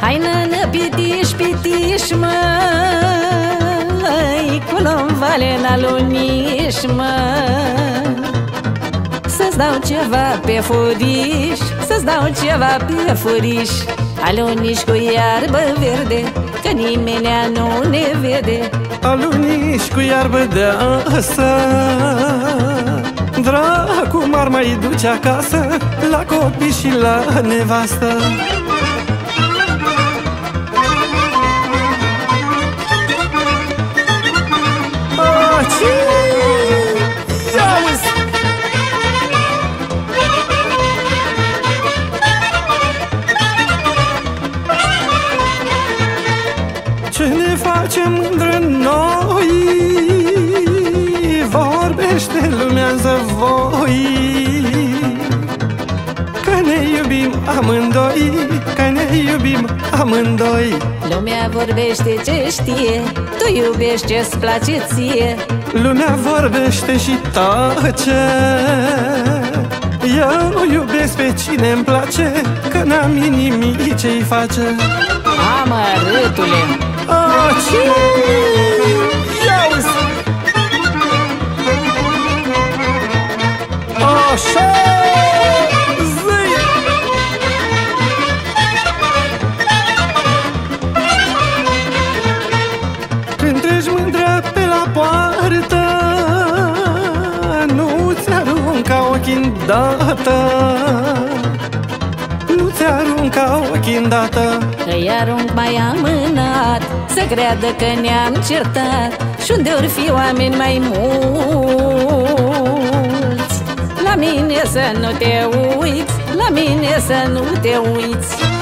Hai nână, pitiș, pitiș, măi Culom vale la Să-ți dau ceva pe furiș Să-ți dau ceva pe furiș. Aluniș cu iarbă verde Că nimeni nu ne vede. Aluniș cu iarbă de asă Dracu m-ar mai duce acasă La copii și la nevastă ne facem mândră noi. Vorbește lumea voi. Că ne iubim amândoi Că ne iubim amândoi. Lumea vorbește ce știe Tu iubești ce-ți place ție. Lumea vorbește și tace. Eu iubesc pe cine îmi place Că n-am nimic ce-i face. Amărâtule Aci! Iauzi! Așa! Zi! Când treci mândră pe la poartă Nu-ți arunca ochii îndată Nu-ți arunca ochii îndată Îi arunc mai amânat Să creadă că ne-am certat. Și unde ori fi oameni mai mulți? La mine să nu te uiți La mine să nu te uiți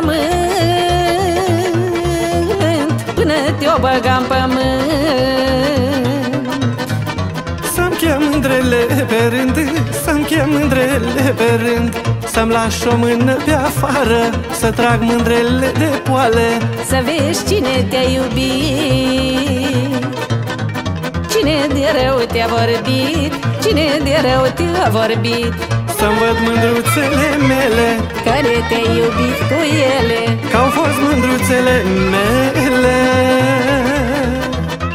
cu jurământ Până te-o băgam pământ. Să-mi chem mândrele pe rând Să-mi chem mândrele pe rând Să-mi lași o mână pe afară Să trag mândrele de poale. Să vezi cine te-a iubit te-a vorbit? Cine de rău te-a vorbit? Să-mi văd mândruțele mele Care te-ai iubit cu ele Că au fost mândruțele mele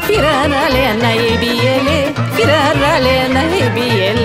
Firarale n-ai ele Firarale n-ai ele